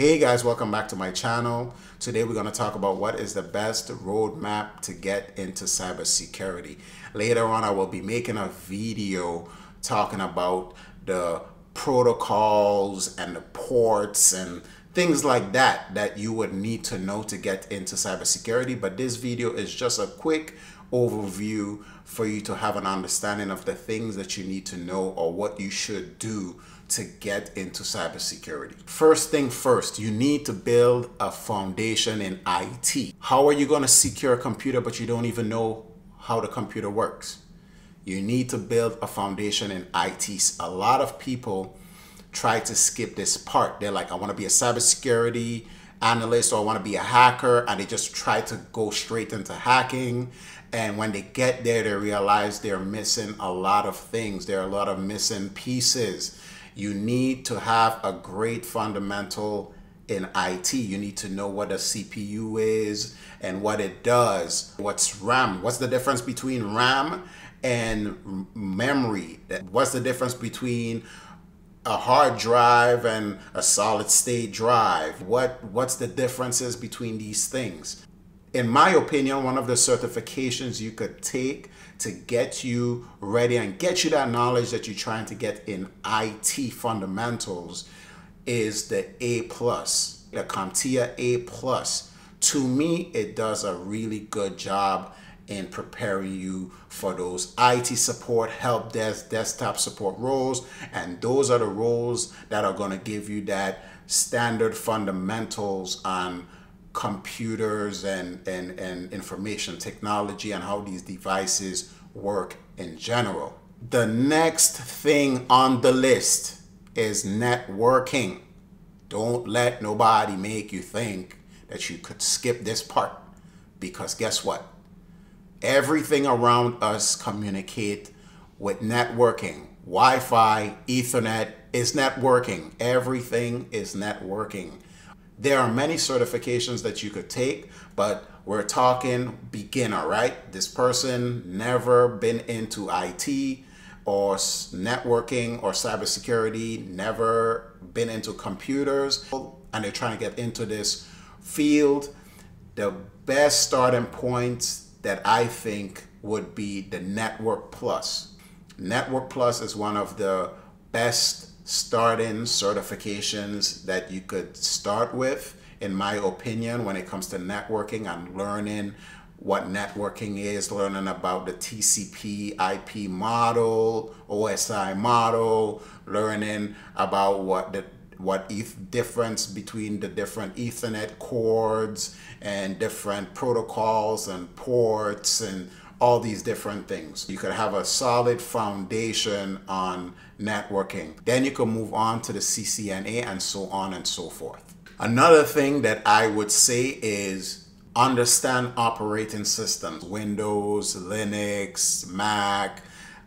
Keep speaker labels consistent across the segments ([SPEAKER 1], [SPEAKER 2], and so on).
[SPEAKER 1] Hey guys, welcome back to my channel. Today we're going to talk about what is the best roadmap to get into cybersecurity. Later on, I will be making a video talking about the protocols and the ports and things like that that you would need to know to get into cybersecurity. But this video is just a quick overview for you to have an understanding of the things that you need to know or what you should do to get into cybersecurity. First thing first, you need to build a foundation in IT. How are you going to secure a computer but you don't even know how the computer works? You need to build a foundation in IT. A lot of people try to skip this part. They're like, I want to be a cybersecurity analyst or I want to be a hacker, and they just try to go straight into hacking. And when they get there, they realize they're missing a lot of things. There are a lot of missing pieces. You need to have a great fundamental in IT. You need to know what a CPU is and what it does. What's RAM? What's the difference between RAM and memory? What's the difference between a hard drive and a solid state drive? What what's the differences between these things? In my opinion, one of the certifications you could take to get you ready and get you that knowledge that you're trying to get in IT fundamentals is the A plus, the CompTIA A plus. To me, it does a really good job in preparing you for those IT support, help desk, desktop support roles. And those are the roles that are going to give you that standard fundamentals on computers and, and, and information technology and how these devices work in general. The next thing on the list is networking. Don't let nobody make you think that you could skip this part because guess what? Everything around us communicate with networking. Wi-Fi, Ethernet is networking. Everything is networking. There are many certifications that you could take, but we're talking beginner, right? This person never been into IT or networking or cybersecurity, never been into computers, and they're trying to get into this field. The best starting points that I think would be the Network Plus. Network Plus is one of the best starting certifications that you could start with, in my opinion, when it comes to networking and learning what networking is, learning about the TCP IP model, OSI model, learning about what the what eth difference between the different Ethernet cords and different protocols and ports and all these different things. You could have a solid foundation on networking. Then you can move on to the CCNA and so on and so forth. Another thing that I would say is understand operating systems, Windows, Linux, Mac,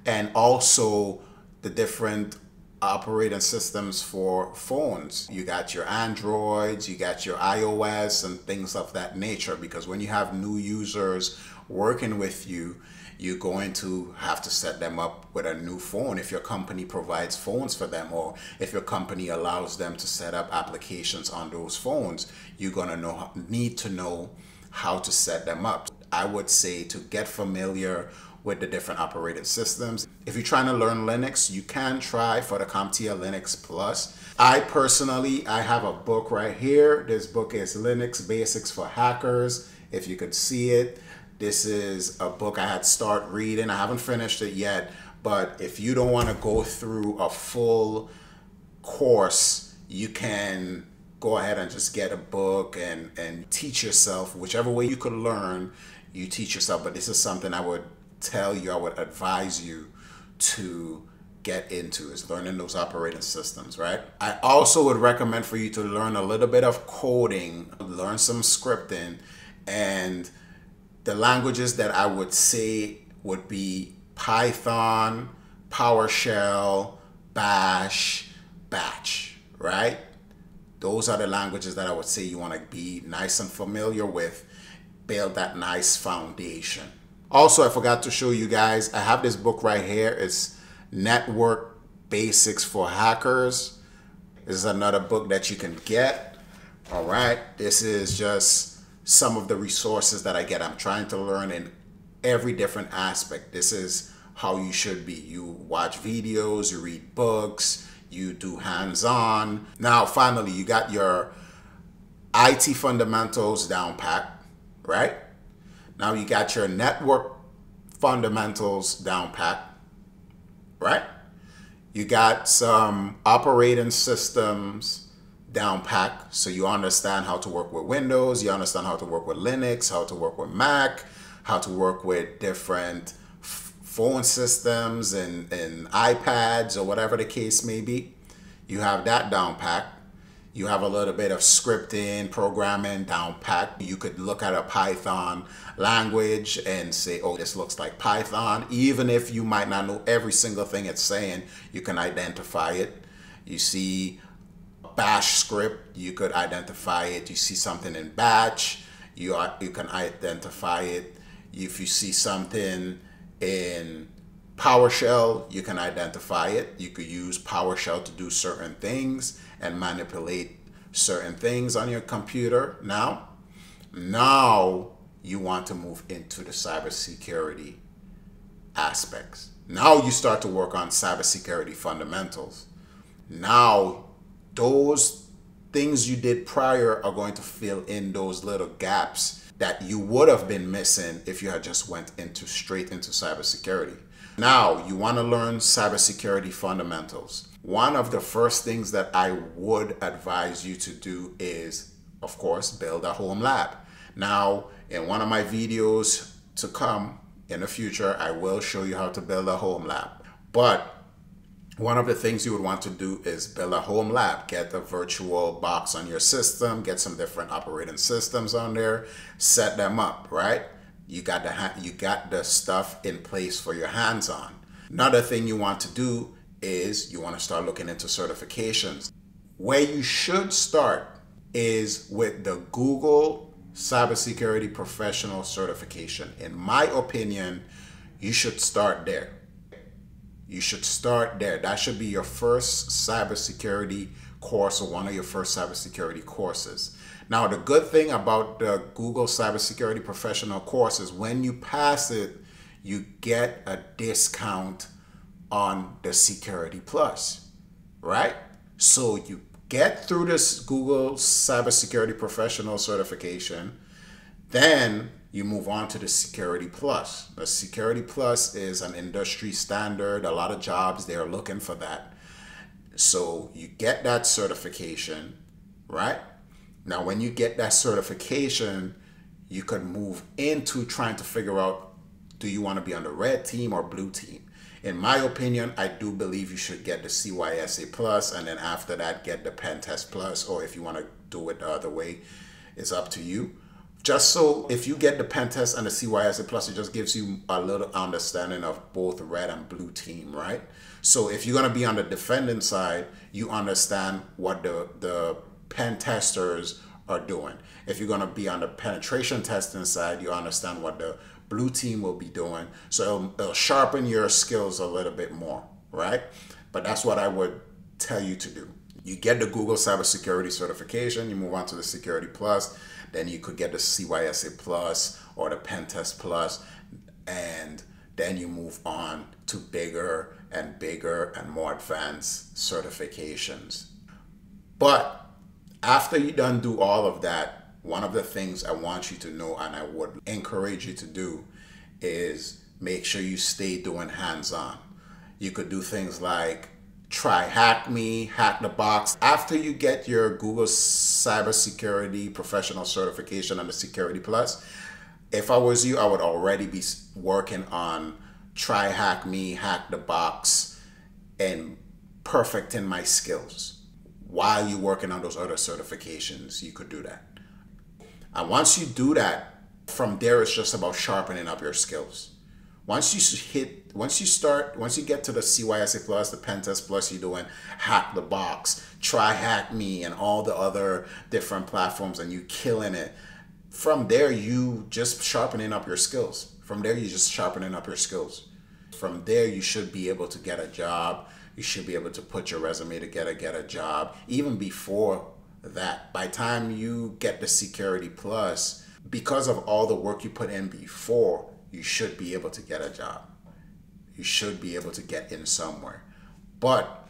[SPEAKER 1] and also the different operating systems for phones. You got your Androids, you got your iOS and things of that nature because when you have new users working with you, you're going to have to set them up with a new phone if your company provides phones for them or if your company allows them to set up applications on those phones you're going to know need to know how to set them up i would say to get familiar with the different operating systems. If you're trying to learn Linux, you can try for the CompTIA Linux Plus. I personally, I have a book right here. This book is Linux Basics for Hackers. If you could see it, this is a book I had start reading. I haven't finished it yet, but if you don't want to go through a full course, you can go ahead and just get a book and, and teach yourself whichever way you could learn you teach yourself but this is something i would tell you, I would advise you to get into is learning those operating systems, right? I also would recommend for you to learn a little bit of coding, learn some scripting, and the languages that I would say would be Python, PowerShell, Bash, Batch, right? Those are the languages that I would say you want to be nice and familiar with, build that nice foundation. Also, I forgot to show you guys, I have this book right here. It's Network Basics for Hackers. This is another book that you can get. All right. This is just some of the resources that I get. I'm trying to learn in every different aspect. This is how you should be. You watch videos, you read books, you do hands on. Now, finally, you got your IT fundamentals down pat, right? Now you got your network fundamentals down pat, right? You got some operating systems down pack so you understand how to work with Windows, you understand how to work with Linux, how to work with Mac, how to work with different phone systems and, and iPads or whatever the case may be. You have that down pack. You have a little bit of scripting, programming down pat. You could look at a Python language and say, oh, this looks like Python. Even if you might not know every single thing it's saying, you can identify it. You see a bash script, you could identify it. You see something in batch, you, are, you can identify it. If you see something in PowerShell, you can identify it. You could use PowerShell to do certain things and manipulate certain things on your computer. Now, now you want to move into the cybersecurity aspects. Now you start to work on cybersecurity fundamentals. Now, those things you did prior are going to fill in those little gaps that you would have been missing if you had just went into straight into cybersecurity. Now, you want to learn cybersecurity fundamentals. One of the first things that I would advise you to do is, of course, build a home lab. Now, in one of my videos to come in the future, I will show you how to build a home lab. But one of the things you would want to do is build a home lab get a virtual box on your system get some different operating systems on there set them up right you got the you got the stuff in place for your hands on another thing you want to do is you want to start looking into certifications where you should start is with the google cybersecurity professional certification in my opinion you should start there you should start there. That should be your first cybersecurity course or one of your first cybersecurity courses. Now, the good thing about the Google Cybersecurity Professional course is when you pass it, you get a discount on the Security Plus, right? So you get through this Google Cybersecurity Professional certification, then you move on to the Security Plus. The Security Plus is an industry standard. A lot of jobs, they're looking for that. So you get that certification, right? Now, when you get that certification, you can move into trying to figure out do you want to be on the red team or blue team? In my opinion, I do believe you should get the CYSA Plus and then after that, get the Pen Test Plus, or if you want to do it the other way, it's up to you just so if you get the pen test and the CYSA plus, it just gives you a little understanding of both red and blue team, right? So if you're gonna be on the defending side, you understand what the the pen testers are doing. If you're gonna be on the penetration testing side, you understand what the blue team will be doing. So it'll, it'll sharpen your skills a little bit more, right? But that's what I would tell you to do. You get the Google Cybersecurity certification, you move on to the Security Plus then you could get the CYSA Plus or the Pentest Plus, and then you move on to bigger and bigger and more advanced certifications. But after you done do all of that, one of the things I want you to know and I would encourage you to do is make sure you stay doing hands-on. You could do things like try Hack Me, Hack the Box. After you get your Google Cybersecurity Professional Certification the Security Plus, if I was you, I would already be working on Try Hack Me, Hack the Box, and perfecting my skills. While you're working on those other certifications, you could do that. And once you do that, from there, it's just about sharpening up your skills. Once you hit once you start once you get to the CYSA plus the Pentest plus you're doing hack the box try hack me and all the other different platforms and you killing it from there you just sharpening up your skills. From there you just sharpening up your skills. From there you should be able to get a job you should be able to put your resume together get a job even before that. By time you get the security plus, because of all the work you put in before, you should be able to get a job. You should be able to get in somewhere. But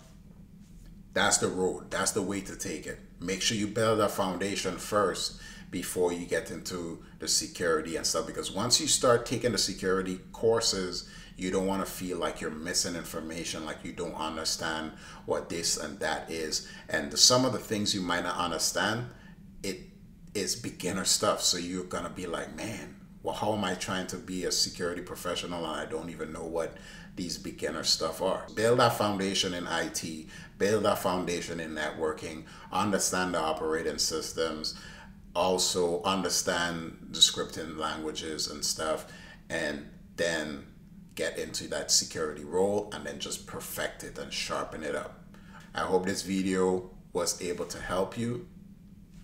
[SPEAKER 1] that's the road. That's the way to take it. Make sure you build a foundation first before you get into the security and stuff because once you start taking the security courses you don't want to feel like you're missing information like you don't understand what this and that is. And some of the things you might not understand it is beginner stuff. So you're gonna be like man well how am i trying to be a security professional and i don't even know what these beginner stuff are? Build that foundation in it build that foundation in networking understand the operating systems also understand the scripting languages and stuff and then get into that security role and then just perfect it and sharpen it up. I hope this video was able to help you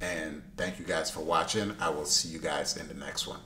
[SPEAKER 1] and thank you guys for watching. I will see you guys in the next one.